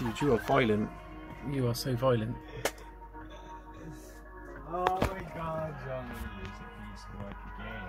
Dude, you are violent. You are so violent. Oh my god, Johnny is a piece of work again.